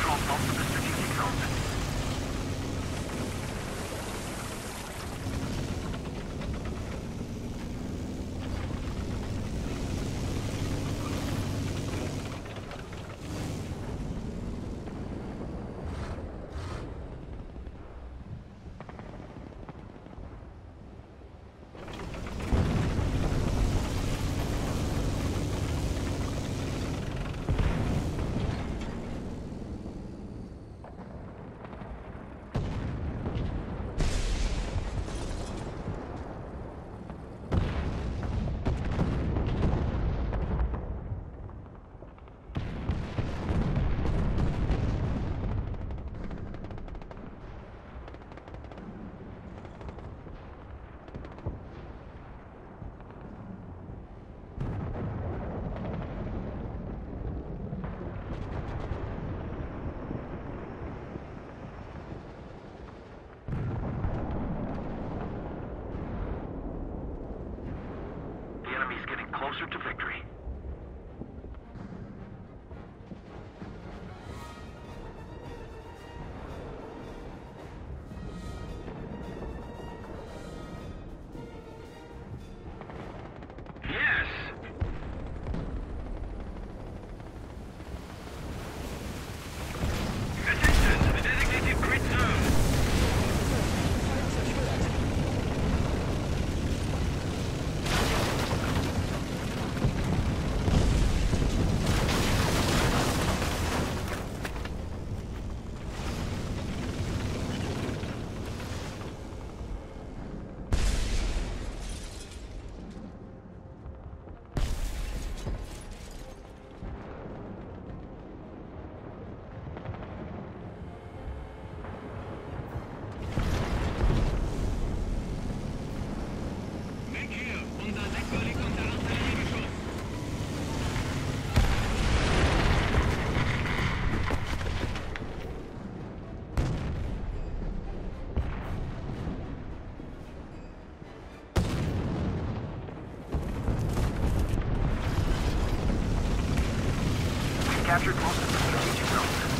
control post of the strategic zone. closer to victory. captured most of the strategic road.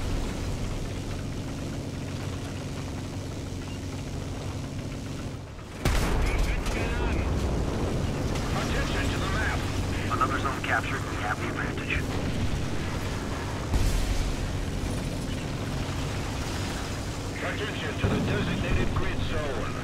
zone.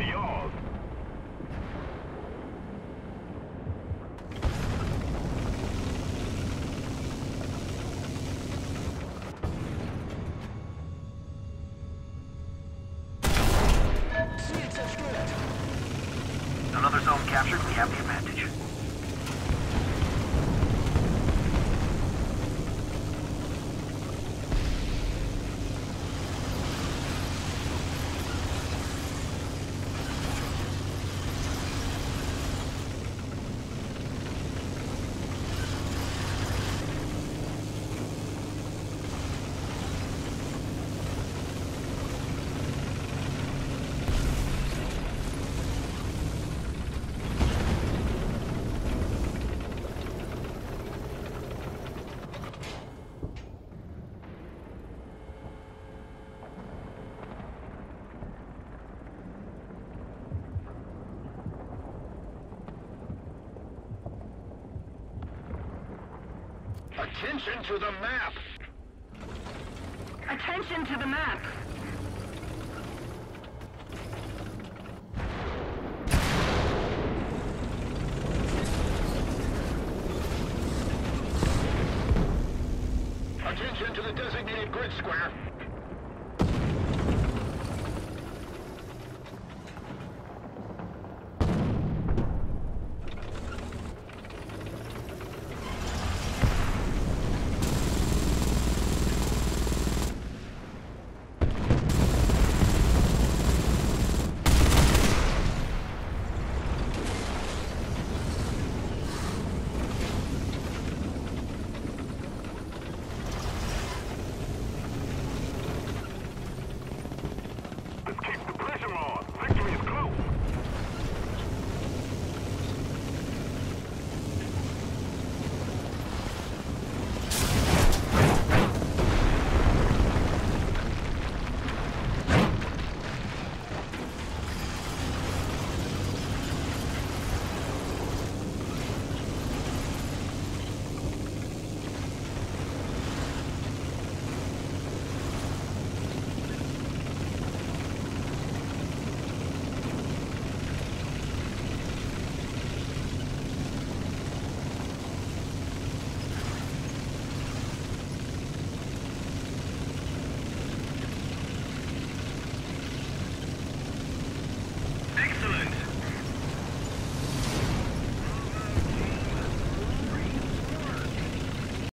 Victory will Attention to the map! Attention to the map. Attention to the designated grid square.